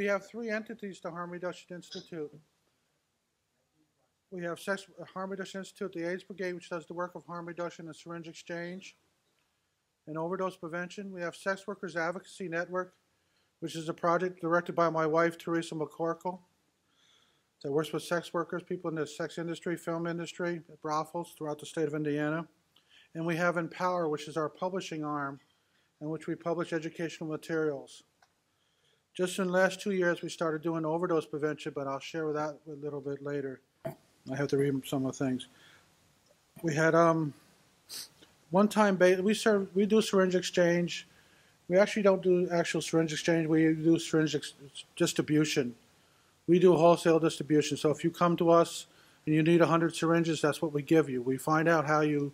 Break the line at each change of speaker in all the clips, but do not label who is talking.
We have three entities to Harm Reduction Institute. We have Sex, Harm Reduction Institute, the AIDS Brigade, which does the work of harm reduction and syringe exchange and overdose prevention. We have Sex Workers Advocacy Network, which is a project directed by my wife, Teresa McCorkle, that works with sex workers, people in the sex industry, film industry, brothels throughout the state of Indiana. And we have Empower, which is our publishing arm, in which we publish educational materials. Just in the last two years, we started doing overdose prevention, but I'll share that a little bit later. I have to read some of the things. We had um, one time we serve we do syringe exchange. We actually don't do actual syringe exchange. We do syringe distribution. We do wholesale distribution. So if you come to us and you need 100 syringes, that's what we give you. We find out how you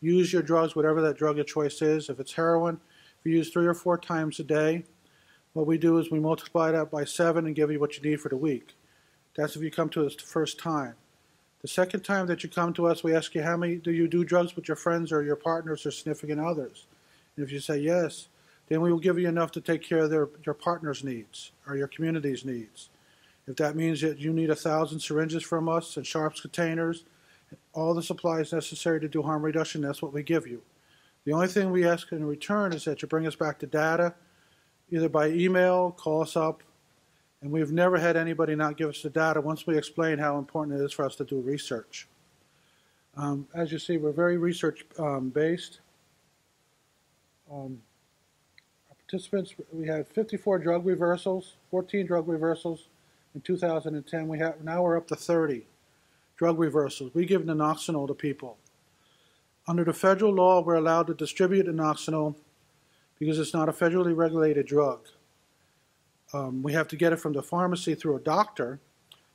use your drugs, whatever that drug of choice is. If it's heroin, if you use three or four times a day, what we do is we multiply that by seven and give you what you need for the week. That's if you come to us the first time. The second time that you come to us, we ask you how many do you do drugs with your friends or your partners or significant others. And if you say yes, then we will give you enough to take care of their, your partner's needs or your community's needs. If that means that you need a thousand syringes from us and sharps containers, all the supplies necessary to do harm reduction, that's what we give you. The only thing we ask in return is that you bring us back the data, either by email, call us up, and we've never had anybody not give us the data once we explain how important it is for us to do research. Um, as you see, we're very research um, based. Um, our participants, we had 54 drug reversals, 14 drug reversals in 2010. We have now we're up to 30 drug reversals. We give naloxone to people. Under the federal law, we're allowed to distribute naloxone because it's not a federally regulated drug um, we have to get it from the pharmacy through a doctor,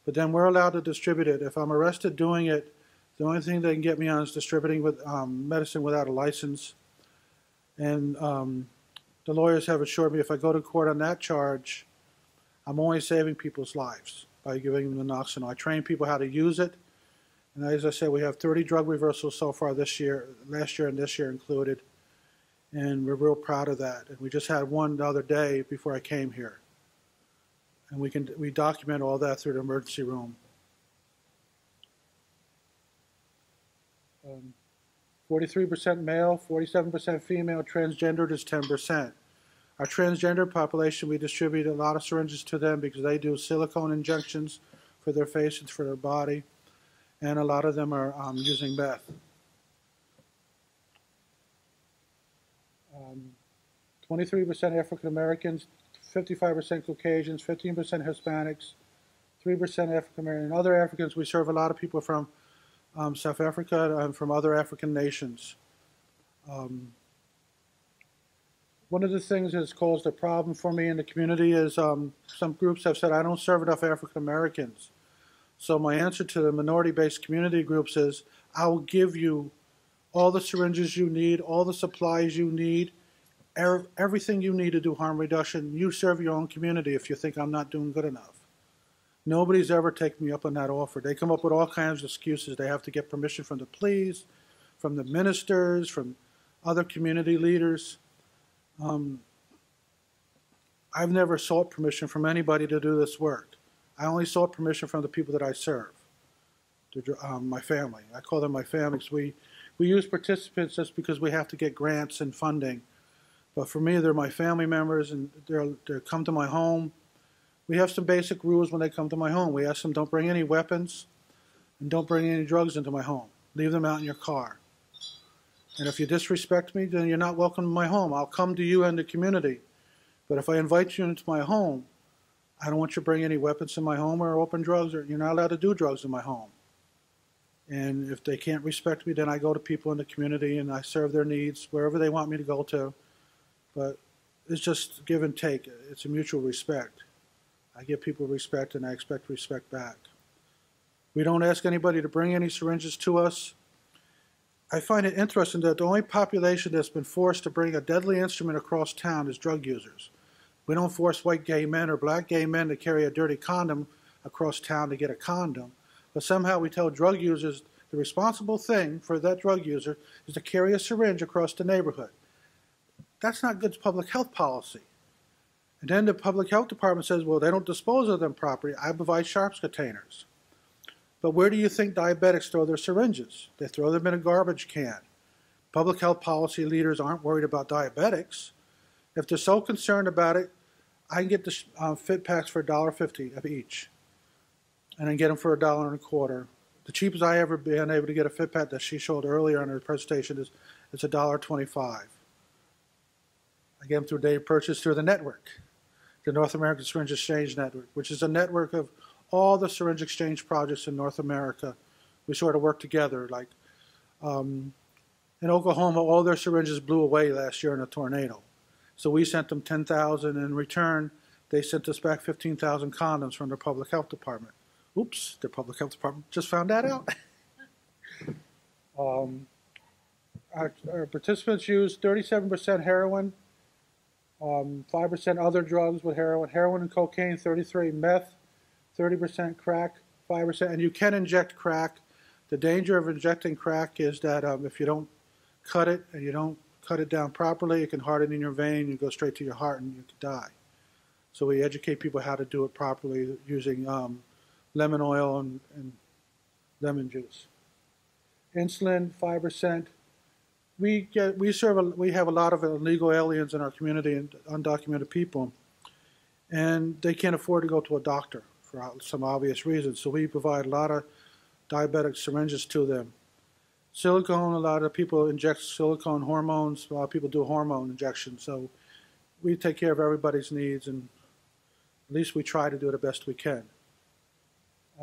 but then we're allowed to distribute it. If I'm arrested doing it, the only thing they can get me on is distributing with um, medicine without a license. And um, the lawyers have assured me if I go to court on that charge, I'm only saving people's lives by giving them the naloxone. I train people how to use it. And as I said, we have 30 drug reversals so far this year, last year and this year included. And we're real proud of that. And we just had one the other day before I came here and we can we document all that through the emergency room. Um, 43% male, 47% female, transgendered is 10%. Our transgender population, we distribute a lot of syringes to them because they do silicone injections for their faces, for their body, and a lot of them are um, using meth. 23% African Americans, 55% Caucasians, 15% Hispanics, 3% African American. Other Africans, we serve a lot of people from um, South Africa and from other African nations. Um, one of the things that's caused a problem for me in the community is um, some groups have said I don't serve enough African Americans. So my answer to the minority-based community groups is I will give you all the syringes you need, all the supplies you need, er, everything you need to do harm reduction, you serve your own community if you think I'm not doing good enough. Nobody's ever taken me up on that offer. They come up with all kinds of excuses. They have to get permission from the police, from the ministers, from other community leaders. Um, I've never sought permission from anybody to do this work. I only sought permission from the people that I serve, um, my family. I call them my families. We, we use participants just because we have to get grants and funding but for me, they're my family members, and they come to my home. We have some basic rules when they come to my home. We ask them don't bring any weapons, and don't bring any drugs into my home. Leave them out in your car. And if you disrespect me, then you're not welcome to my home. I'll come to you and the community. But if I invite you into my home, I don't want you to bring any weapons in my home or open drugs, or you're not allowed to do drugs in my home. And if they can't respect me, then I go to people in the community and I serve their needs wherever they want me to go to. But it's just give and take. It's a mutual respect. I give people respect and I expect respect back. We don't ask anybody to bring any syringes to us. I find it interesting that the only population that's been forced to bring a deadly instrument across town is drug users. We don't force white gay men or black gay men to carry a dirty condom across town to get a condom. But somehow we tell drug users the responsible thing for that drug user is to carry a syringe across the neighborhood. That's not good public health policy. And then the public health department says, well, they don't dispose of them properly. I provide sharps containers. But where do you think diabetics throw their syringes? They throw them in a garbage can. Public health policy leaders aren't worried about diabetics. If they're so concerned about it, I can get the uh, fit packs for $1.50 of each. And then get them for a dollar and a quarter. The cheapest I ever been able to get a fit pack that she showed earlier in her presentation is it's a dollar twenty-five. I get them through day purchase through the network, the North American Syringe Exchange Network, which is a network of all the syringe exchange projects in North America. We sort of work together. Like um, in Oklahoma, all their syringes blew away last year in a tornado. So we sent them 10,000. In return, they sent us back 15,000 condoms from their public health department. Oops, the public health department just found that out. um, our, our, participants used 37% heroin, um, 5% other drugs with heroin, heroin and cocaine, 33 meth, 30% crack, 5%, and you can inject crack. The danger of injecting crack is that um, if you don't cut it and you don't cut it down properly, it can harden in your vein, you go straight to your heart, and you could die. So we educate people how to do it properly using um, lemon oil and, and lemon juice. Insulin, 5%. We get we serve a, we have a lot of illegal aliens in our community and undocumented people, and they can't afford to go to a doctor for some obvious reasons. So we provide a lot of diabetic syringes to them. Silicone, a lot of people inject silicone hormones. A lot of people do hormone injections. So we take care of everybody's needs, and at least we try to do the best we can.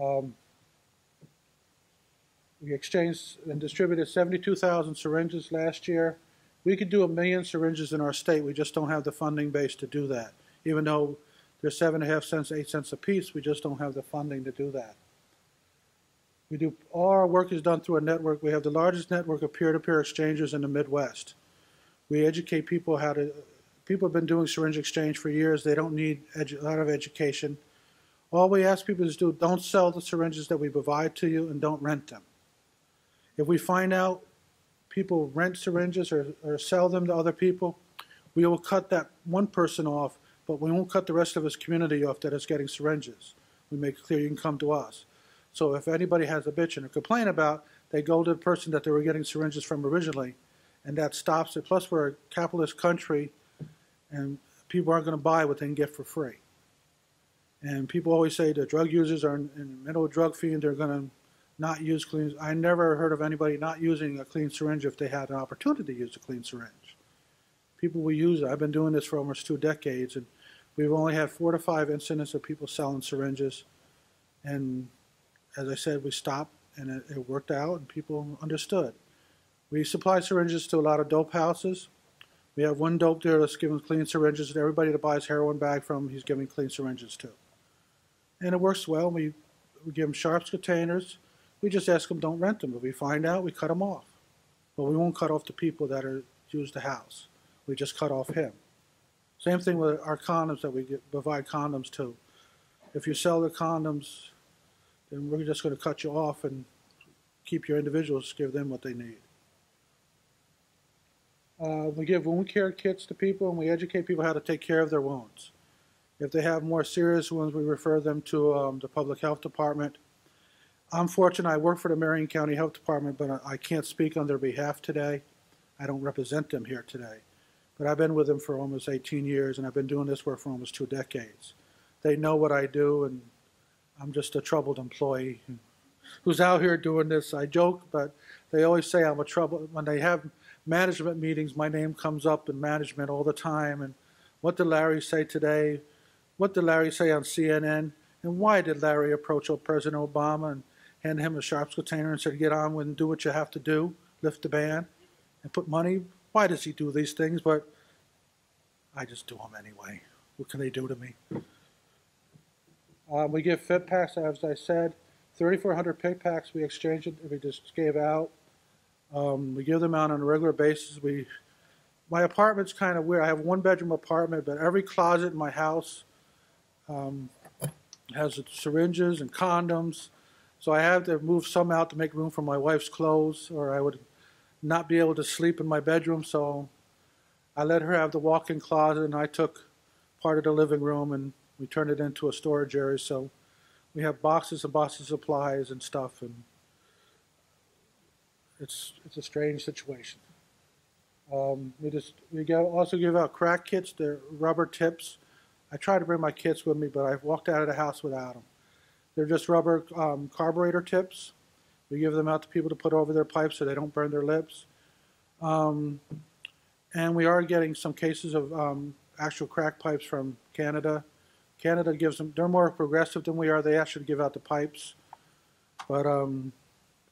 Um, we exchanged and distributed 72,000 syringes last year. We could do a million syringes in our state. We just don't have the funding base to do that, even though they're seven and a half cents, eight cents a piece. We just don't have the funding to do that. We do all our work is done through a network. We have the largest network of peer-to-peer exchanges in the Midwest. We educate people how to. People have been doing syringe exchange for years. They don't need a lot of education. All we ask people is do don't sell the syringes that we provide to you and don't rent them. If we find out people rent syringes or, or sell them to other people, we will cut that one person off but we won't cut the rest of his community off that is getting syringes. We make it clear you can come to us. So if anybody has a bitch and a complaint about, they go to the person that they were getting syringes from originally, and that stops it. Plus, we're a capitalist country, and people aren't going to buy what they can get for free. And people always say the drug users are in, in the middle of drug fiend, they're going to not use clean. I never heard of anybody not using a clean syringe if they had an opportunity to use a clean syringe. People will use it. I've been doing this for almost two decades, and We've only had four to five incidents of people selling syringes. And as I said, we stopped and it, it worked out and people understood. We supply syringes to a lot of dope houses. We have one dope dealer that's giving clean syringes and everybody that buys heroin bag from he's giving clean syringes to. And it works well. We, we give them sharps containers. We just ask them don't rent them. If we find out, we cut them off. But we won't cut off the people that are use the house. We just cut off him. Same thing with our condoms that we get, provide condoms to. If you sell the condoms, then we're just going to cut you off and keep your individuals, give them what they need. Uh, we give wound care kits to people and we educate people how to take care of their wounds. If they have more serious ones, we refer them to um, the public health department. I'm fortunate I work for the Marion County Health Department, but I can't speak on their behalf today. I don't represent them here today. But I've been with them for almost 18 years, and I've been doing this work for almost two decades. They know what I do, and I'm just a troubled employee who's out here doing this. I joke, but they always say I'm a trouble. When they have management meetings, my name comes up in management all the time. And what did Larry say today? What did Larry say on CNN? And why did Larry approach President Obama and hand him a sharps container and said, "Get on with and do what you have to do, lift the ban, and put money why does he do these things? But I just do them anyway. What can they do to me? Um, we give fit packs, as I said, 3,400 pick packs. We exchange it. We just gave out. Um, we give them out on a regular basis. We, my apartment's kind of weird. I have one bedroom apartment, but every closet in my house um, has syringes and condoms. So I have to move some out to make room for my wife's clothes, or I would not be able to sleep in my bedroom, so I let her have the walk-in closet, and I took part of the living room and we turned it into a storage area. So we have boxes and boxes of supplies and stuff, and it's it's a strange situation. Um, we just we also give out crack kits. They're rubber tips. I try to bring my kits with me, but I've walked out of the house without them. They're just rubber um, carburetor tips. We give them out to people to put over their pipes so they don't burn their lips. Um, and we are getting some cases of um, actual crack pipes from Canada. Canada gives them, they're more progressive than we are. They actually give out the pipes. But um,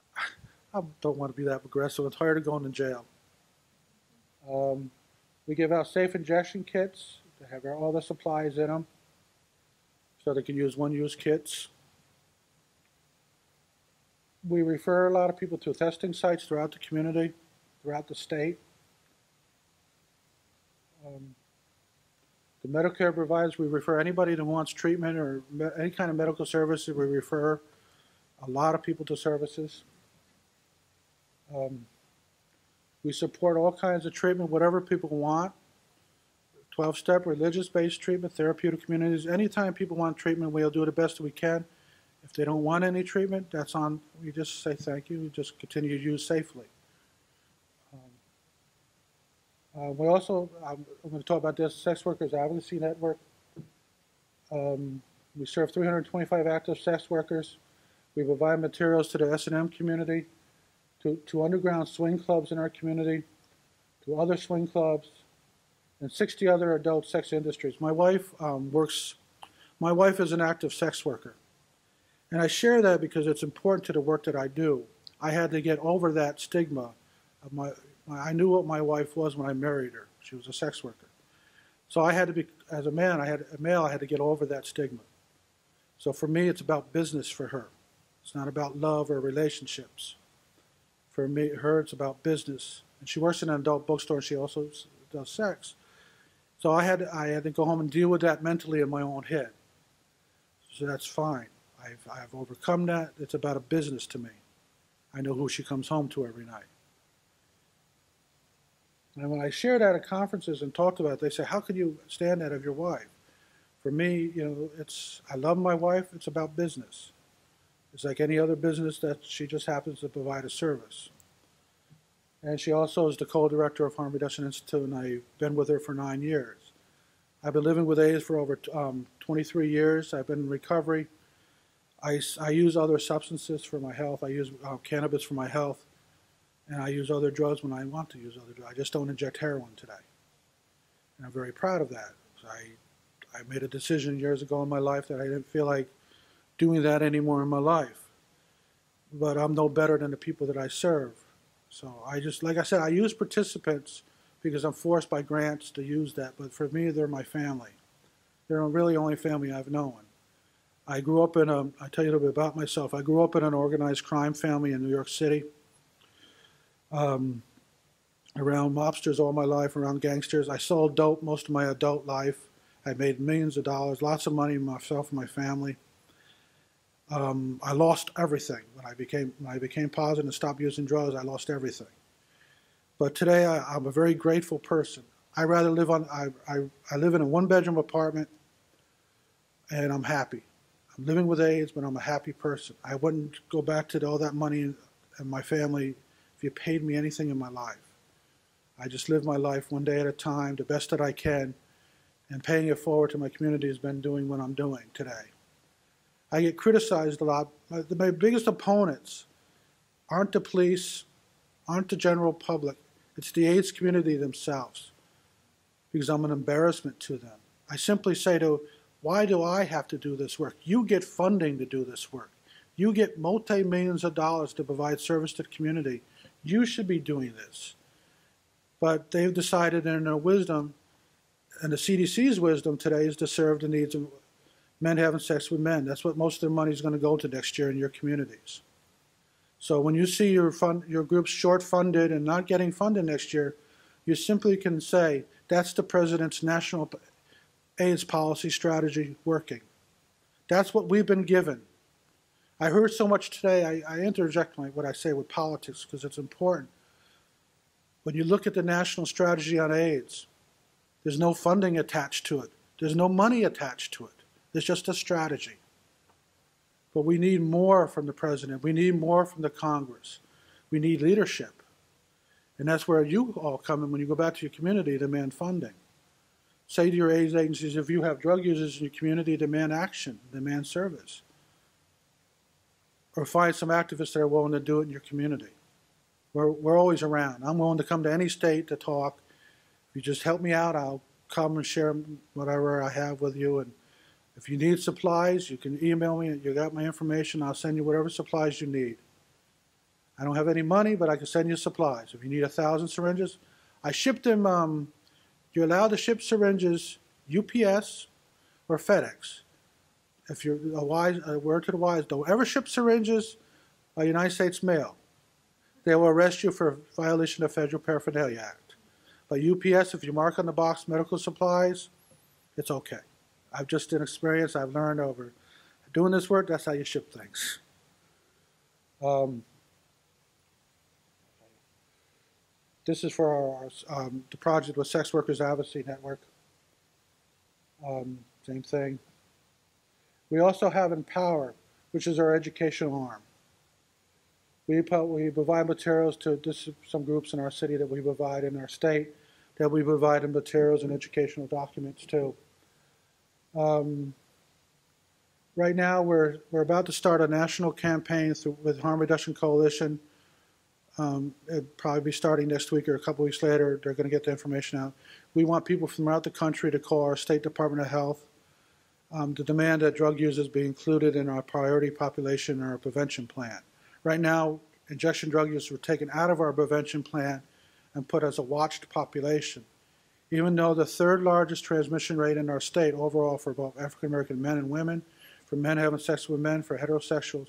I don't want to be that aggressive. It's hard to going to jail. Um, we give out safe injection kits. They have all the supplies in them. So they can use one-use kits. We refer a lot of people to testing sites throughout the community, throughout the state. Um, the Medicare providers, we refer anybody that wants treatment or any kind of medical services, we refer a lot of people to services. Um, we support all kinds of treatment, whatever people want. 12 step religious based treatment, therapeutic communities. Anytime people want treatment, we'll do the best that we can. If they don't want any treatment, that's on, we just say thank you. We just continue to use safely. Um, uh, we also, um, I'm going to talk about this Sex Workers Advocacy Network. Um, we serve 325 active sex workers. We provide materials to the S&M community, to, to underground swing clubs in our community, to other swing clubs, and 60 other adult sex industries. My wife um, works, my wife is an active sex worker. And I share that because it's important to the work that I do. I had to get over that stigma of my, I knew what my wife was when I married her. She was a sex worker. So I had to be, as a man, I had a male, I had to get over that stigma. So for me, it's about business for her. It's not about love or relationships. For me, her, it's about business. And she works in an adult bookstore. And she also does sex. So I had I had to go home and deal with that mentally in my own head. So that's fine. I've, I've overcome that. It's about a business to me. I know who she comes home to every night. And when I share that at conferences and talked about it, they say, how could you stand that of your wife? For me, you know, it's, I love my wife. It's about business. It's like any other business that she just happens to provide a service. And she also is the co-director of Harm Reduction Institute, and I've been with her for nine years. I've been living with AIDS for over um, 23 years. I've been in recovery. I, I use other substances for my health. I use uh, cannabis for my health, and I use other drugs when I want to use other drugs. I just don't inject heroin today, and I'm very proud of that. I I made a decision years ago in my life that I didn't feel like doing that anymore in my life. But I'm no better than the people that I serve. So I just, like I said, I use participants because I'm forced by grants to use that. But for me, they're my family. They're really only family I've known. I grew up in a, I tell you a little bit about myself. I grew up in an organized crime family in New York City. Um, around mobsters all my life, around gangsters. I sold dope most of my adult life. I made millions of dollars, lots of money myself and my family. Um, I lost everything when I became when I became positive and stopped using drugs. I lost everything. But today I, am a very grateful person. I rather live on I, I, I live in a one bedroom apartment and I'm happy. I'm living with AIDS, but I'm a happy person. I wouldn't go back to all that money and my family if you paid me anything in my life. I just live my life one day at a time, the best that I can, and paying it forward to my community has been doing what I'm doing today. I get criticized a lot. My, my biggest opponents aren't the police, aren't the general public. It's the AIDS community themselves because I'm an embarrassment to them. I simply say to, why do I have to do this work? You get funding to do this work. You get multi millions of dollars to provide service to the community. You should be doing this. But they've decided in their wisdom, and the CDC's wisdom today is to serve the needs of men having sex with men. That's what most of their money is going to go to next year in your communities. So when you see your fund, your groups short funded and not getting funded next year, you simply can say that's the president's national AIDS policy strategy working. That's what we've been given. I heard so much today, I, I interject my, what I say with politics because it's important. When you look at the national strategy on AIDS, there's no funding attached to it. There's no money attached to it. It's just a strategy. But we need more from the president. We need more from the Congress. We need leadership. And that's where you all come in when you go back to your community, demand funding. Say to your aid agencies, if you have drug users in your community, demand action, demand service. Or find some activists that are willing to do it in your community. We're, we're always around. I'm willing to come to any state to talk. If you just help me out, I'll come and share whatever I have with you. And if you need supplies, you can email me. You got my information. I'll send you whatever supplies you need. I don't have any money, but I can send you supplies. If you need a thousand syringes, I ship them. Um, you're allowed to ship syringes UPS or FedEx. If you're a wise, a word to the wise, don't ever ship syringes by United States mail. They will arrest you for violation of Federal Paraphernalia Act. But UPS, if you mark on the box medical supplies, it's okay. I've just an experience I've learned over doing this work. That's how you ship things. Um, this is for our, um, the project with Sex Workers Advocacy Network. Um, same thing. We also have Empower, which is our educational arm. We, we provide materials to some groups in our city that we provide in our state, that we provide in materials and educational documents too. Um, right now, we're, we're about to start a national campaign through, with Harm Reduction Coalition. Um, it'll probably be starting next week or a couple weeks later. They're going to get the information out. We want people from throughout the country to call our State Department of Health um, to demand that drug users be included in our priority population or our prevention plan. Right now, injection drug users were taken out of our prevention plan and put as a watched population. Even though the third largest transmission rate in our state overall for both African American men and women, for men having sex with men, for heterosexuals,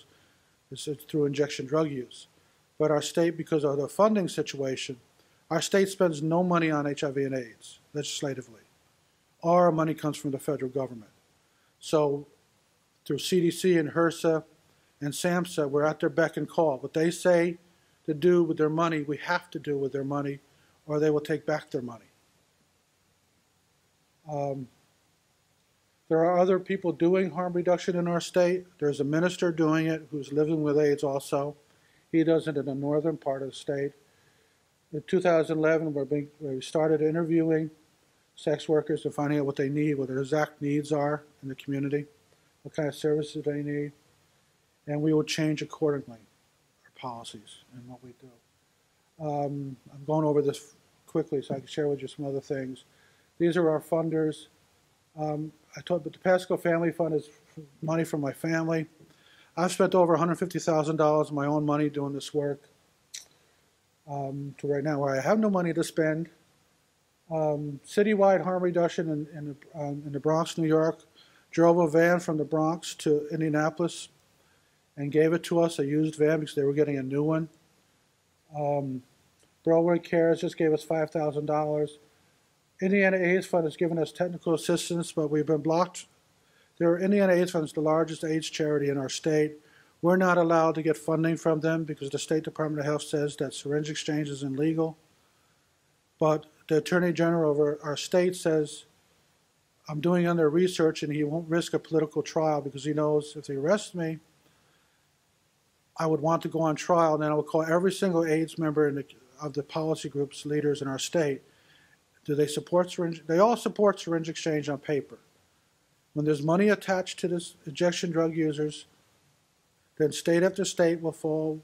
is through injection drug use. But our state, because of the funding situation, our state spends no money on HIV and AIDS legislatively. Our money comes from the federal government. So through CDC and HRSA, and SAMHSA, we're at their beck and call. What they say to do with their money, we have to do with their money, or they will take back their money. Um, there are other people doing harm reduction in our state. There's a minister doing it who's living with AIDS also. He does it in the northern part of the state. In 2011, being, we started interviewing sex workers and finding out what they need, what their exact needs are in the community, what kind of services they need and we will change accordingly our policies and what we do. Um, I'm going over this quickly so I can share with you some other things. These are our funders. Um, I told, but the Pasco Family Fund is money from my family. I've spent over $150,000 of my own money doing this work um, to right now where I have no money to spend. Um, citywide harm reduction in, in, um, in the Bronx, New York, drove a van from the Bronx to Indianapolis and gave it to us, a used van, because they were getting a new one. Um, Broadway Cares just gave us $5,000. Indiana AIDS Fund has given us technical assistance, but we've been blocked. There, Indiana AIDS Fund is the largest AIDS charity in our state. We're not allowed to get funding from them because the State Department of Health says that syringe exchange is illegal. But the Attorney General of our, our state says, I'm doing under research and he won't risk a political trial because he knows if they arrest me, I would want to go on trial, and then I would call every single AIDS member the, of the policy groups leaders in our state. Do they support syringe? They all support syringe exchange on paper. When there's money attached to this injection drug users, then state after state will fall,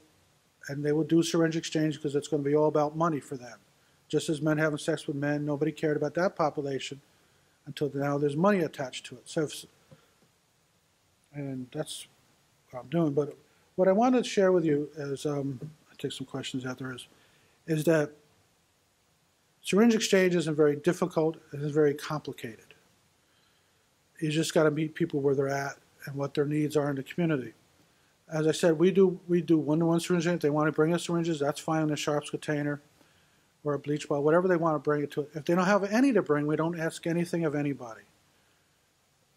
and they will do syringe exchange because it's going to be all about money for them. Just as men having sex with men, nobody cared about that population until now. There's money attached to it. So, if, and that's what I'm doing, but what I wanted to share with you is, um, I'll take some questions out there, is, is that syringe exchange isn't very difficult, it is very complicated. You just got to meet people where they're at and what their needs are in the community. As I said, we do we do one-to-one syringing. If they want to bring us syringes, that's fine in a sharps container or a bleach bottle, whatever they want to bring it to. If they don't have any to bring, we don't ask anything of anybody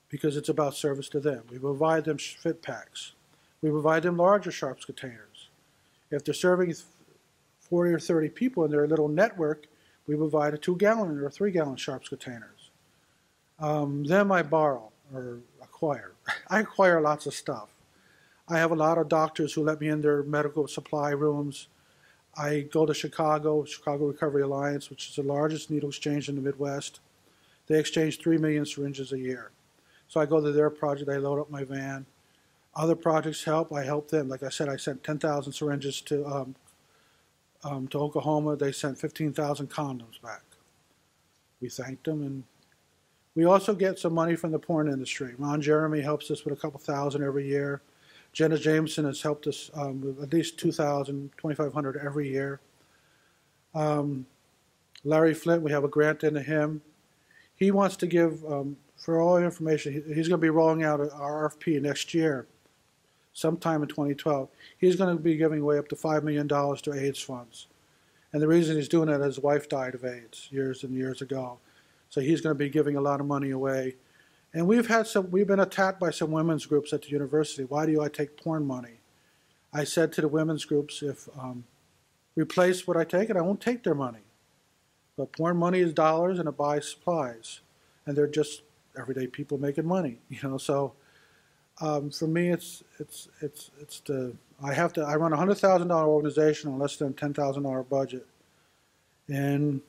because it's about service to them. We provide them fit packs. We provide them larger sharps containers. If they're serving 40 or 30 people in their little network, we provide a two gallon or three gallon sharps containers. Um, them I borrow or acquire. I acquire lots of stuff. I have a lot of doctors who let me in their medical supply rooms. I go to Chicago, Chicago Recovery Alliance, which is the largest needle exchange in the Midwest. They exchange 3 million syringes a year. So I go to their project, I load up my van. Other projects help, I help them. Like I said, I sent 10,000 syringes to, um, um, to Oklahoma. They sent 15,000 condoms back. We thanked them and we also get some money from the porn industry. Ron Jeremy helps us with a couple thousand every year. Jenna Jameson has helped us um, with at least 2,000, 2,500 every year. Um, Larry Flynt, we have a grant into him. He wants to give, um, for all information, he, he's going to be rolling out our RFP next year, sometime in 2012. He's going to be giving away up to $5 million to AIDS funds. And the reason he's doing that is his wife died of AIDS years and years ago. So he's going to be giving a lot of money away and we've had some, we've been attacked by some women's groups at the university. Why do I take porn money? I said to the women's groups, if um, replace what I take, and I won't take their money. But porn money is dollars and it buys supplies. And they're just everyday people making money, you know. So um, for me, it's, it's, it's, it's the, I have to, I run a $100,000 organization on less than $10,000 budget. And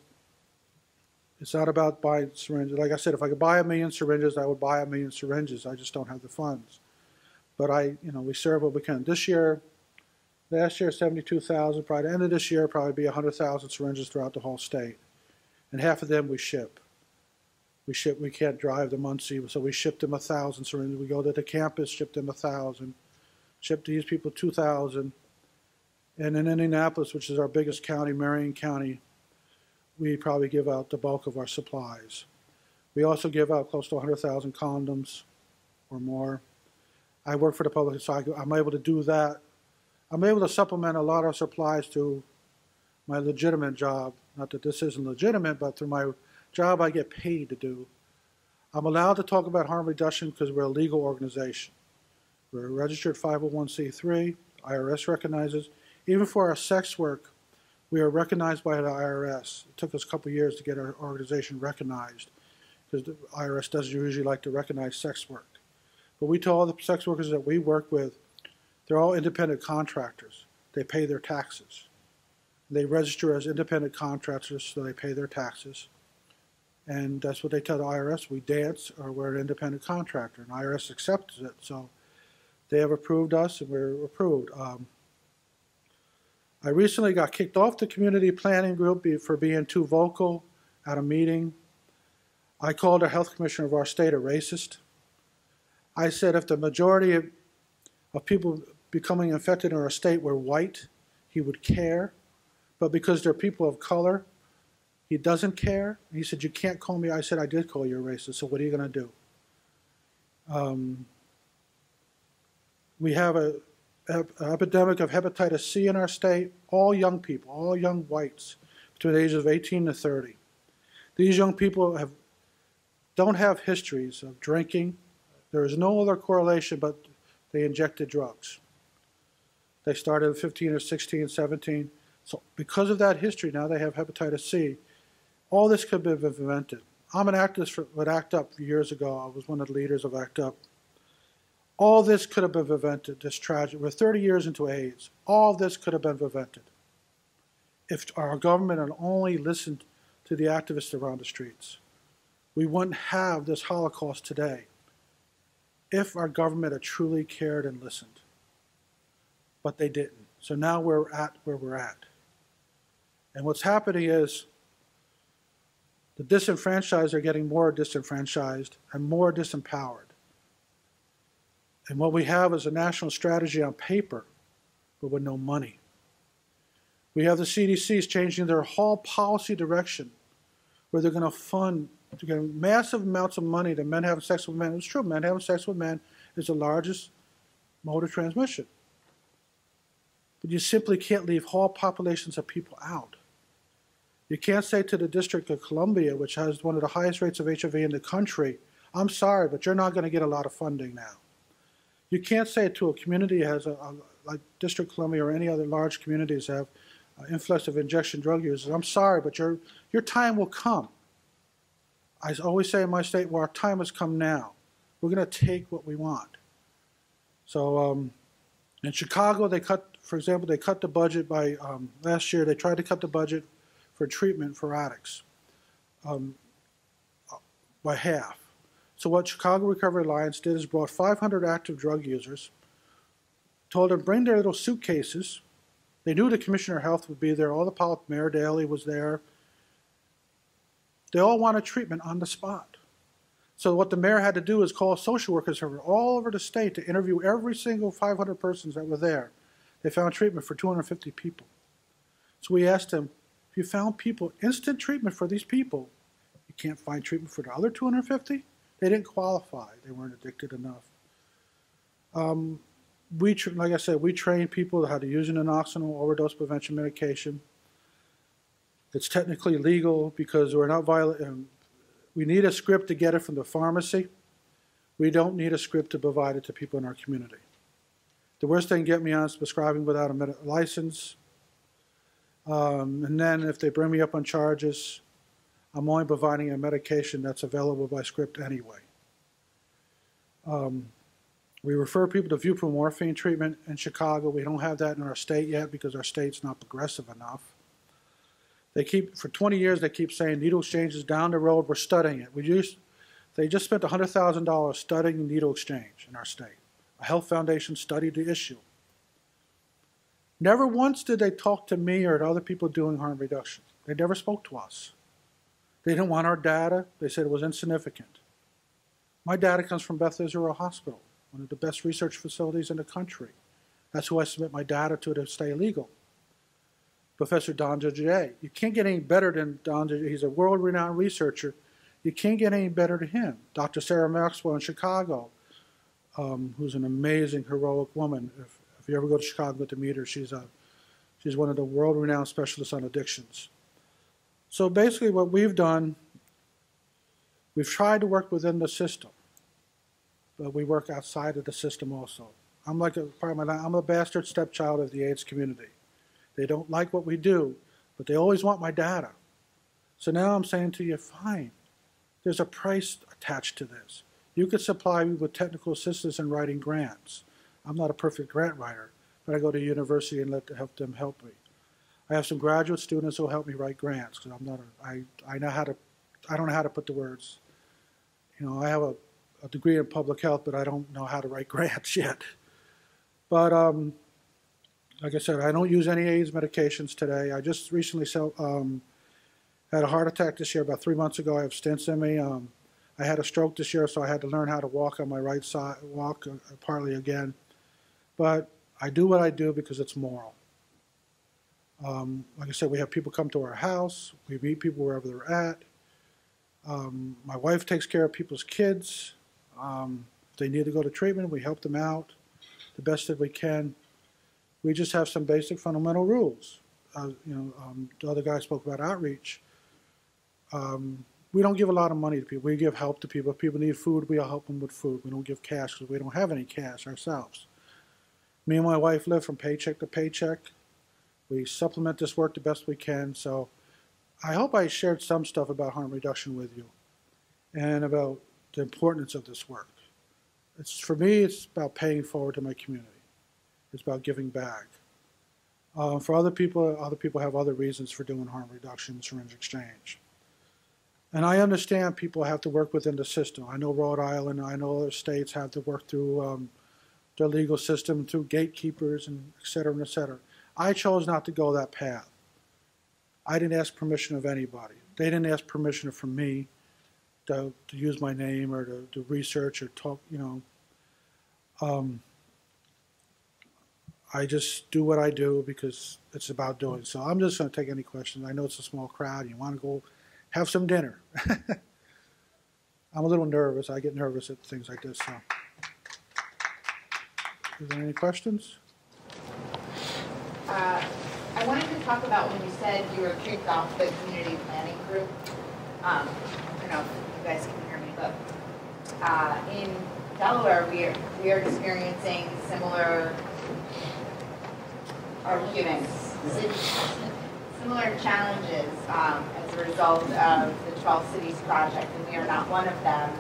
it's not about buying syringes. Like I said, if I could buy a million syringes, I would buy a million syringes. I just don't have the funds. But I, you know, we serve what we can. This year, last year, 72,000. Probably the end of this year, probably be 100,000 syringes throughout the whole state. And half of them we ship. We ship, we can't drive to Muncie, so we ship them a thousand syringes. We go to the campus, ship them a thousand. Ship these people 2,000. And in Indianapolis, which is our biggest county, Marion County, we probably give out the bulk of our supplies. We also give out close to 100,000 condoms or more. I work for the public, so I, I'm able to do that. I'm able to supplement a lot of supplies to my legitimate job. Not that this isn't legitimate, but through my job I get paid to do. I'm allowed to talk about harm reduction because we're a legal organization. We're a registered 501c3, IRS recognizes. Even for our sex work, we are recognized by the IRS. It took us a couple years to get our organization recognized because the IRS doesn't usually like to recognize sex work. But we tell all the sex workers that we work with, they're all independent contractors. They pay their taxes. They register as independent contractors, so they pay their taxes. And that's what they tell the IRS. We dance or we're an independent contractor. And IRS accepts it. So they have approved us and we're approved. Um, I recently got kicked off the community planning group for being too vocal at a meeting. I called the health commissioner of our state a racist. I said if the majority of, of people becoming infected in our state were white, he would care. But because they're people of color, he doesn't care. He said, You can't call me. I said, I did call you a racist, so what are you going to do? Um, we have a epidemic of hepatitis C in our state, all young people, all young whites between the ages of 18 to 30. These young people have, don't have histories of drinking. There is no other correlation but they injected drugs. They started at 15 or 16, 17. So because of that history, now they have hepatitis C. All this could have been prevented. I'm an activist for, with ACT UP years ago. I was one of the leaders of ACT UP. All this could have been prevented, this tragedy. We're 30 years into AIDS. All this could have been prevented if our government had only listened to the activists around the streets. We wouldn't have this Holocaust today if our government had truly cared and listened. But they didn't. So now we're at where we're at. And what's happening is the disenfranchised are getting more disenfranchised and more disempowered. And what we have is a national strategy on paper, but with no money. We have the CDCs changing their whole policy direction where they're going to fund to get massive amounts of money to men having sex with men. It's true, men having sex with men is the largest mode of transmission. But you simply can't leave whole populations of people out. You can't say to the District of Columbia, which has one of the highest rates of HIV in the country, I'm sorry, but you're not going to get a lot of funding now. You can't say it to a community has a, a like District Columbia or any other large communities have uh, influx of injection drug users. I'm sorry, but your your time will come. I always say in my state, well, our time has come now. We're going to take what we want. So um, in Chicago, they cut, for example, they cut the budget by, um, last year, they tried to cut the budget for treatment for addicts um, by half. So what Chicago Recovery Alliance did is brought 500 active drug users, told them bring their little suitcases. They knew the commissioner of health would be there. All the pol- Mayor Daley was there. They all wanted treatment on the spot. So what the mayor had to do is call social workers from all over the state to interview every single 500 persons that were there. They found treatment for 250 people. So we asked them, if you found people, instant treatment for these people, you can't find treatment for the other 250? They didn't qualify. They weren't addicted enough. Um, we, like I said, we train people how to use an naloxone overdose prevention medication. It's technically legal because we're not violating. We need a script to get it from the pharmacy. We don't need a script to provide it to people in our community. The worst thing get me on is prescribing without a license. Um, and then if they bring me up on charges, I'm only providing a medication that's available by script anyway. Um, we refer people to buprenorphine treatment in Chicago. We don't have that in our state yet because our state's not progressive enough. They keep for 20 years. They keep saying needle exchanges down the road. We're studying it. We just they just spent $100,000 studying needle exchange in our state. A health foundation studied the issue. Never once did they talk to me or to other people doing harm reduction. They never spoke to us. They didn't want our data. They said it was insignificant. My data comes from Beth Israel Hospital, one of the best research facilities in the country. That's who I submit my data to to stay legal. Professor Don Jay. You can't get any better than Don Jay. He's a world-renowned researcher. You can't get any better than him. Dr. Sarah Maxwell in Chicago, um, who's an amazing, heroic woman. If, if you ever go to Chicago to meet her, she's a she's one of the world-renowned specialists on addictions. So basically, what we've done, we've tried to work within the system, but we work outside of the system also. I'm like a part of my, I'm a bastard stepchild of the AIDS community. They don't like what we do, but they always want my data. So now I'm saying to you, fine. There's a price attached to this. You could supply me with technical assistance in writing grants. I'm not a perfect grant writer, but I go to university and let help them help me. I have some graduate students who help me write grants because I'm not a, I, I know how to I don't know how to put the words. You know, I have a, a degree in public health, but I don't know how to write grants yet. But um, like I said, I don't use any AIDS medications today. I just recently um, had a heart attack this year about three months ago. I have stents in me. Um, I had a stroke this year, so I had to learn how to walk on my right side, walk uh, partly again. But I do what I do because it's moral. Um, like I said, we have people come to our house. We meet people wherever they're at. Um, my wife takes care of people's kids. Um, if they need to go to treatment, we help them out the best that we can. We just have some basic fundamental rules. Uh, you know, um, the other guy spoke about outreach. Um, we don't give a lot of money to people. We give help to people. If people need food, we help them with food. We don't give cash because we don't have any cash ourselves. Me and my wife live from paycheck to paycheck. We supplement this work the best we can. So I hope I shared some stuff about harm reduction with you and about the importance of this work. It's for me, it's about paying forward to my community. It's about giving back. Uh, for other people, other people have other reasons for doing harm reduction, syringe exchange. And I understand people have to work within the system. I know Rhode Island, I know other states have to work through um, their legal system, through gatekeepers, and et cetera, and et cetera. I chose not to go that path. I didn't ask permission of anybody. They didn't ask permission from me to, to use my name or to, to research or talk, you know. Um, I just do what I do because it's about doing. So I'm just going to take any questions. I know it's a small crowd. You want to go have some dinner. I'm a little nervous. I get nervous at things like this. So, is there any questions?
Uh, I wanted to talk about when you said you were kicked off the community planning group. Um, I don't know if you guys can hear me, but uh, in Delaware, we are, we are experiencing similar arguments, similar challenges um, as a result of the 12 Cities project, and we are not one of them.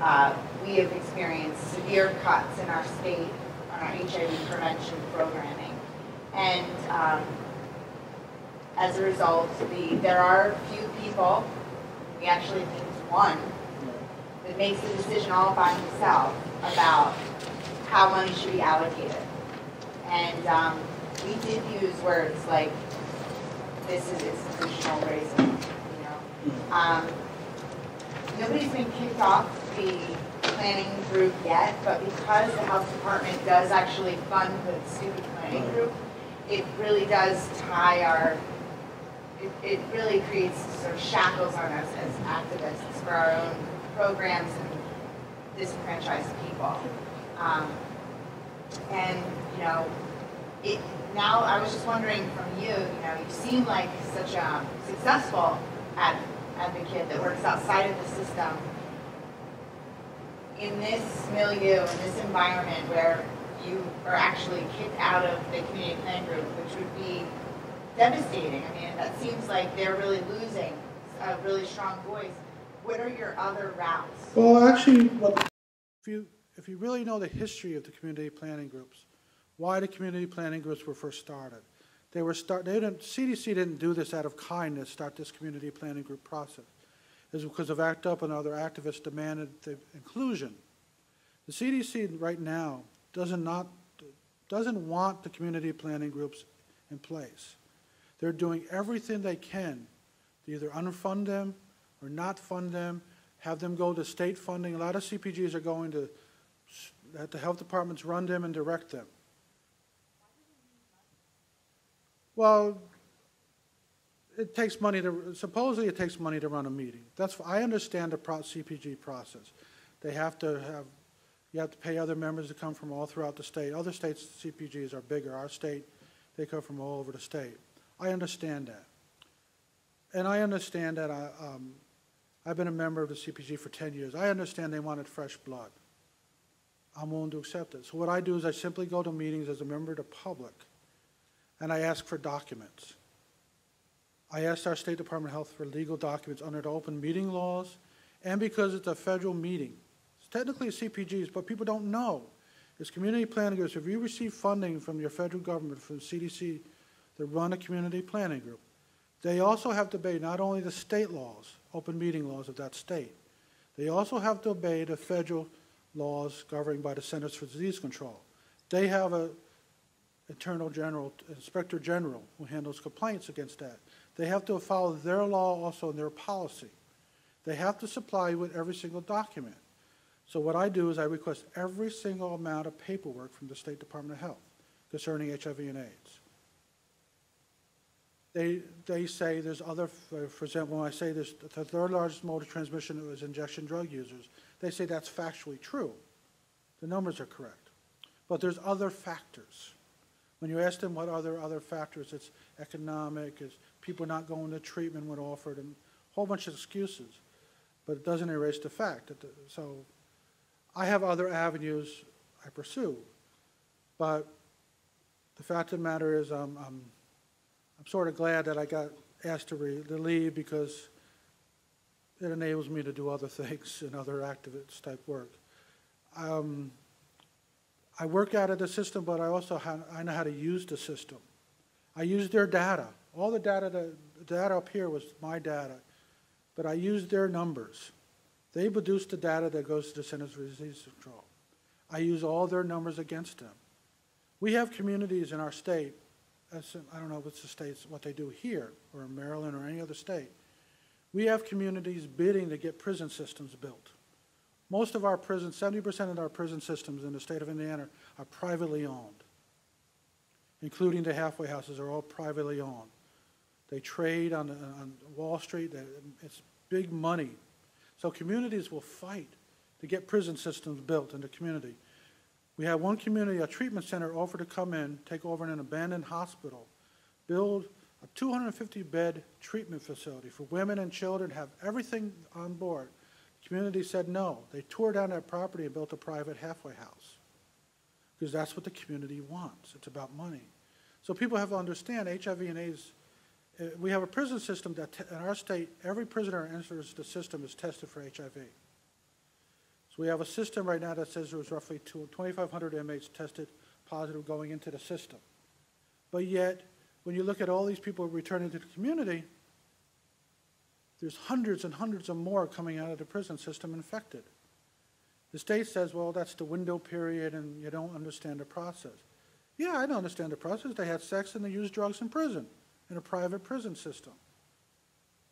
Uh, We have experienced severe cuts in our state on our HIV prevention programming. And um, as a result, the, there are few people, we actually think it's one, that makes the decision all by himself about how money should be allocated. And um, we did use words like, this is institutional racism, you know? Um, Nobody's been kicked off the planning group yet, but because the health department does actually fund the student planning group, it really does tie our, it, it really creates sort of shackles on us as activists for our own programs and disenfranchised people. Um, and, you know, it, now I was just wondering from you, you know, you seem like such a successful ad, advocate that works outside of the system. In this milieu, in this environment where you are actually kicked out of the community plan group, which would be devastating. I mean, that seems like they're really losing a really strong voice. What are your other routes?
Well, actually, if you, if you really know the history of the community planning groups, why the community planning groups were first started, they were start, they didn't, CDC didn't do this out of kindness, start this community planning group process. It's because of ACT UP and other activists demanded the inclusion. The CDC right now doesn't not, doesn't want the community planning groups in place. They're doing everything they can to either unfund them or not fund them, have them go to state funding. A lot of CPGs are going to, that the health departments run them and direct them. Well, it takes money to, supposedly it takes money to run a meeting. That's, I understand the pro- CPG process. They have to have, you have to pay other members to come from all throughout the state. Other states' CPGs are bigger. Our state, they come from all over the state. I understand that. And I understand that I, um, I've been a member of the CPG for 10 years. I understand they wanted fresh blood. I'm willing to accept it. So what I do is I simply go to meetings as a member of the public, and I ask for documents. I asked our State Department of Health for legal documents under the open meeting laws, and because it's a federal meeting. It's technically a CPGs, but people don't know. It's community planning groups. If you receive funding from your federal government, from CDC, to run a community planning group, they also have to obey not only the state laws, open meeting laws of that state, they also have to obey the federal laws governed by the Centers for Disease Control. They have a internal general, inspector general who handles complaints against that. They have to follow their law also and their policy. They have to supply you with every single document. So what I do is I request every single amount of paperwork from the State Department of Health concerning HIV and AIDS. They, they say there's other, for example, when I say there's, the third largest mode of transmission is injection drug users, they say that's factually true. The numbers are correct. But there's other factors. When you ask them what are other, other factors, it's economic, it's people not going to treatment when offered, and a whole bunch of excuses. But it doesn't erase the fact that, the, so I have other avenues I pursue. But the fact of the matter is, um, I'm, I'm sort of glad that I got asked to, re, to leave because it enables me to do other things and other activist type work. Um, I work out of the system, but I also ha- I know how to use the system. I use their data. All the data, that, data up here was my data, but I used their numbers. They produce the data that goes to the Centers for Disease Control. I use all their numbers against them. We have communities in our state, I don't know if it's the states, what they do here, or in Maryland or any other state. We have communities bidding to get prison systems built. Most of our prisons, 70% of our prison systems in the state of Indiana are privately owned, including the halfway houses are all privately owned. They trade on, on Wall Street, it's big money. So communities will fight to get prison systems built in the community. We had one community, a treatment center, offer to come in, take over an abandoned hospital, build a 250-bed treatment facility for women and children, have everything on board. Community said no. They tore down that property and built a private halfway house because that's what the community wants. It's about money. So people have to understand HIV and AIDS Uh, we have a prison system that, in our state, every prisoner enters the system is tested for HIV. So we have a system right now that says there was roughly 2,500 inmates tested positive going into the system. But yet, when you look at all these people returning to the community, there's hundreds and hundreds of more coming out of the prison system infected. The state says, well, that's the window period and you don't understand the process. Yeah, I don't understand the process. They had sex and they used drugs in prison, in a private prison system.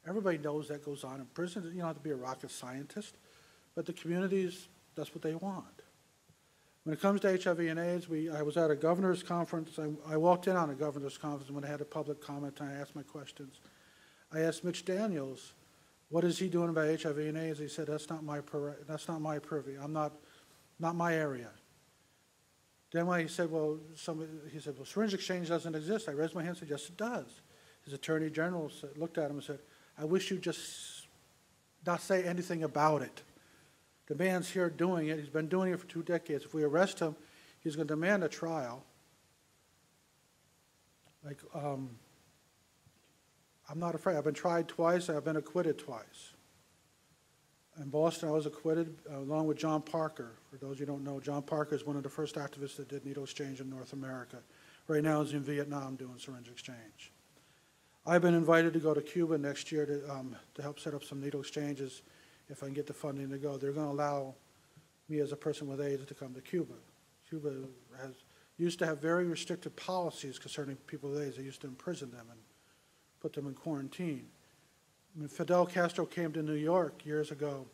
Everybody knows that goes on in prison. You don't have to be a rocket scientist, but the communities, that's what they want. When it comes to HIV and AIDS, we, I was at a governor's conference. I, I walked in on a governor's conference when I had a public comment and I asked my questions. I asked Mitch Daniels, what is he doing about HIV and AIDS? He said, that's not my, that's not my purview. I'm not, not my area. Then when he said, well, some, he said, well, syringe exchange doesn't exist. I raised my hand and said, yes, it does. His attorney general said, looked at him and said, I wish you'd just not say anything about it. The man's here doing it. He's been doing it for two decades. If we arrest him, he's going to demand a trial. Like, um, I'm not afraid. I've been tried twice. I've been acquitted twice. In Boston, I was acquitted uh, along with John Parker. For those you don't know, John Parker is one of the first activists that did needle exchange in North America. Right now, he's in Vietnam doing syringe exchange. I've been invited to go to Cuba next year to, um, to help set up some needle exchanges if I can get the funding to go. They're going to allow me as a person with AIDS to come to Cuba. Cuba has, used to have very restrictive policies concerning people with AIDS. They used to imprison them and put them in quarantine. When Fidel Castro came to New York years ago,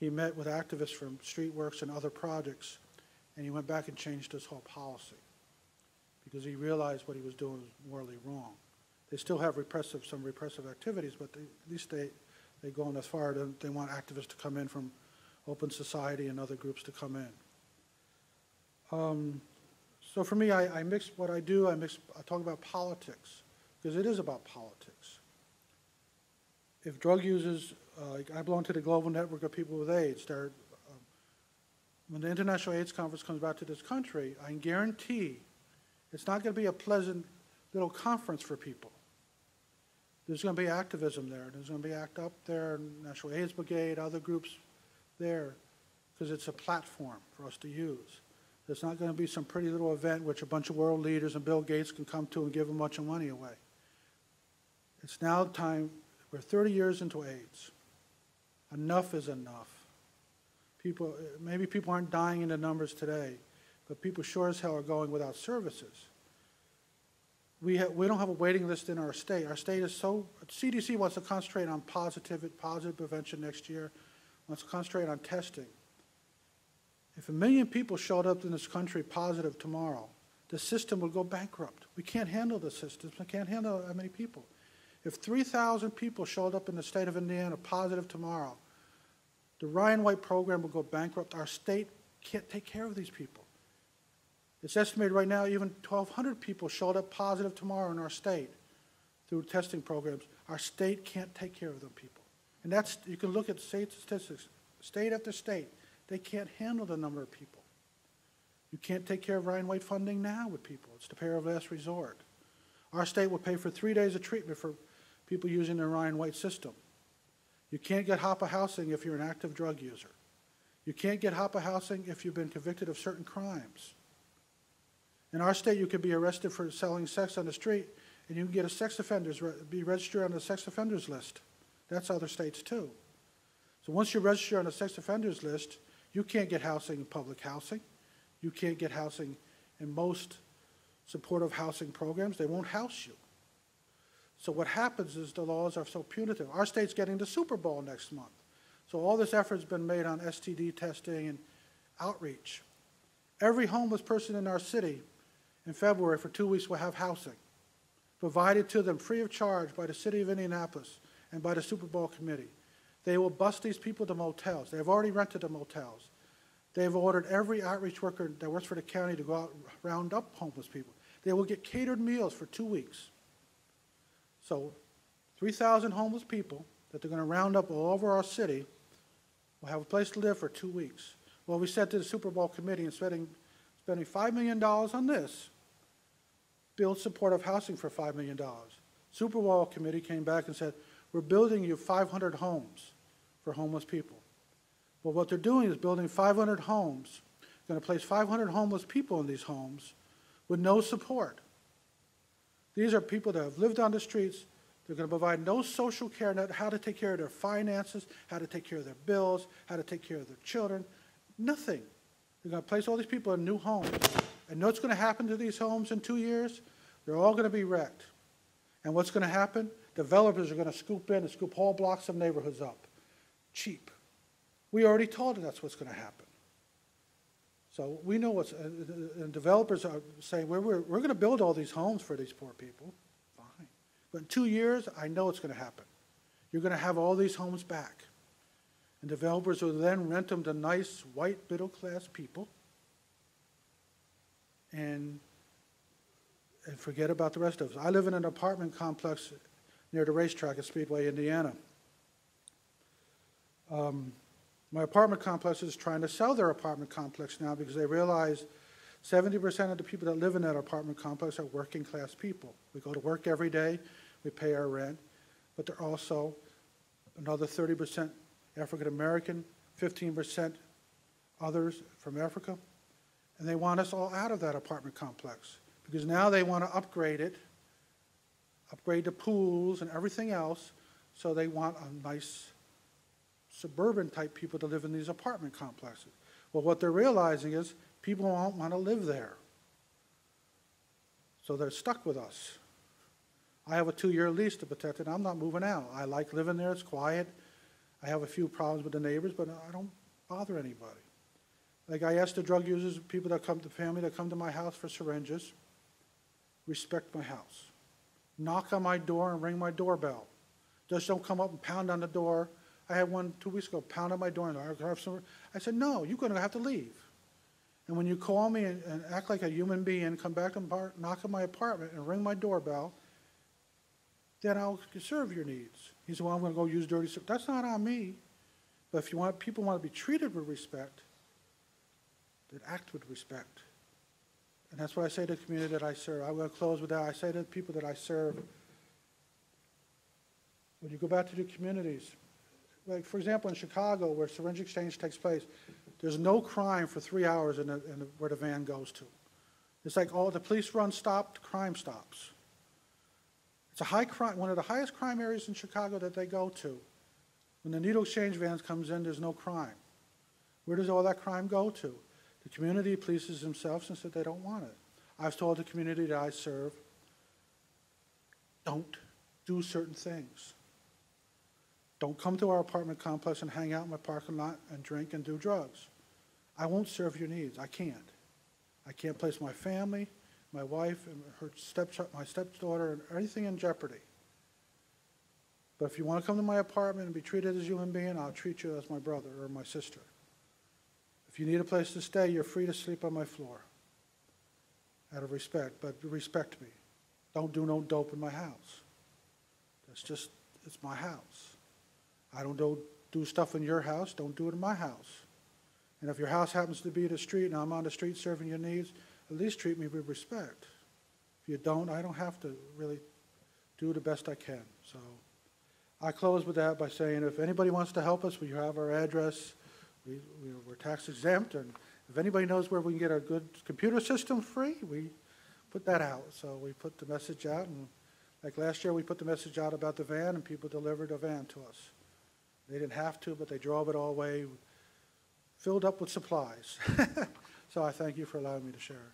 he met with activists from Streetworks and other projects, and he went back and changed his whole policy because he realized what he was doing was morally wrong. They still have repressive, some repressive activities, but they, at least they, they go on as far that they want activists to come in from Open Society and other groups to come in. Um, so for me, I, I mix what I do, I mix, I talk about politics, because it is about politics. If drug users, uh, I belong to the global network of people with AIDS, um, when the International AIDS Conference comes back to this country, I guarantee it's not going to be a pleasant little conference for people. There's going to be activism there. There's going to be ACT UP there, National AIDS Brigade, other groups there, because it's a platform for us to use. There's not going to be some pretty little event which a bunch of world leaders and Bill Gates can come to and give a bunch of money away. It's now time, we're 30 years into AIDS. Enough is enough. People, maybe people aren't dying in the numbers today, but people sure as hell are going without services. We, we don't have a waiting list in our state. Our state is so, CDC wants to concentrate on positive, positive prevention next year, wants to concentrate on testing. If a million people showed up in this country positive tomorrow, the system would go bankrupt. We can't handle the system. We can't handle that many people. If 3,000 people showed up in the state of Indiana positive tomorrow, the Ryan White program will go bankrupt. Our state can't take care of these people. It's estimated right now even 1,200 people showed up positive tomorrow in our state through testing programs. Our state can't take care of them people. And that's, you can look at state statistics, state after state, they can't handle the number of people. You can't take care of Ryan White funding now with people. It's the payer of last resort. Our state will pay for three days of treatment for people using the Ryan White system. You can't get HOPWA housing if you're an active drug user. You can't get HOPWA housing if you've been convicted of certain crimes. In our state, you could be arrested for selling sex on the street, and you can get a sex offenders, be registered on the sex offenders list. That's other states too. So once you register on the sex offenders list, you can't get housing in public housing. You can't get housing in most supportive housing programs. They won't house you. So what happens is the laws are so punitive. Our state's getting the Super Bowl next month. So all this effort's been made on STD testing and outreach. Every homeless person in our city in February for two weeks will have housing provided to them free of charge by the city of Indianapolis and by the Super Bowl committee. They will bus these people to motels. They've already rented the motels. They've ordered every outreach worker that works for the county to go out round up homeless people. They will get catered meals for two weeks. So 3,000 homeless people that they're going to round up all over our city will have a place to live for two weeks. Well, we said to the Super Bowl committee, and spending, spending $5 million on this, build supportive housing for $5 million. Super Bowl Committee came back and said, we're building you 500 homes for homeless people. Well, what they're doing is building 500 homes, going to place 500 homeless people in these homes with no support. These are people that have lived on the streets. They're going to provide no social care, not how to take care of their finances, how to take care of their bills, how to take care of their children, nothing. They're going to place all these people in new homes. And know what's going to happen to these homes in two years? They're all going to be wrecked. And what's going to happen? Developers are going to scoop in and scoop whole blocks of neighborhoods up. Cheap. We already told you that's what's going to happen. So we know what's, uh, uh, and developers are saying, we're, we're, we're going to build all these homes for these poor people. Fine. But in two years, I know it's going to happen. You're going to have all these homes back. And developers will then rent them to nice, white, middle-class people. And, and forget about the rest of us. I live in an apartment complex near the racetrack at Speedway, Indiana. Um, my apartment complex is trying to sell their apartment complex now because they realize 70% of the people that live in that apartment complex are working class people. We go to work every day, we pay our rent, but they're also another 30% African American, 15% others from Africa. And they want us all out of that apartment complex because now they want to upgrade it, upgrade the pools and everything else, so they want a nice suburban type people to live in these apartment complexes. Well, what they're realizing is people won't want to live there. So they're stuck with us. I have a two-year lease to protect it. I'm not moving out. I like living there. It's quiet. I have a few problems with the neighbors, but I don't bother anybody. Like I ask the drug users, people that come to family that come to my house for syringes, respect my house. Knock on my door and ring my doorbell. Just don't come up and pound on the door I had one two weeks ago pound on my door and I have some. I said, no, you're going to have to leave. And when you call me and, and act like a human being, come back and knock on my apartment and ring my doorbell, then I'll serve your needs. He said, well, I'm going to go use dirty. That's not on me. But if you want people want to be treated with respect, then act with respect. And that's what I say to the community that I serve. Going to close with that. I say to the people that I serve, when you go back to the communities, like, for example, in Chicago, where syringe exchange takes place, there's no crime for three hours in, the, in the, where the van goes to. It's like, oh, the police run stopped, crime stops. It's a high crime, one of the highest crime areas in Chicago that they go to. When the needle exchange vans comes in, there's no crime. Where does all that crime go to? The community pleases themselves and said they don't want it. I've told the community that I serve, don't do certain things. Don't come to our apartment complex and hang out in my parking lot and drink and do drugs. I won't serve your needs. I can't. I can't place my family, my wife, and her step, my stepdaughter, and anything in jeopardy. But if you want to come to my apartment and be treated as a human being, I'll treat you as my brother or my sister. If you need a place to stay, you're free to sleep on my floor. Out of respect, but respect me. Don't do no dope in my house. That's just, it's my house. I don't do, do stuff in your house, don't do it in my house. And if your house happens to be the street and I'm on the street serving your needs, at least treat me with respect. If you don't, I don't have to really do the best I can. So I close with that by saying if anybody wants to help us, we have our address. We, we, we're tax exempt, and if anybody knows where we can get a good computer system free, we put that out. So we put the message out, and like last year, we put the message out about the van, and people delivered a van to us. They didn't have to, but they drove it all the way, filled up with supplies. so I thank you for allowing me to share.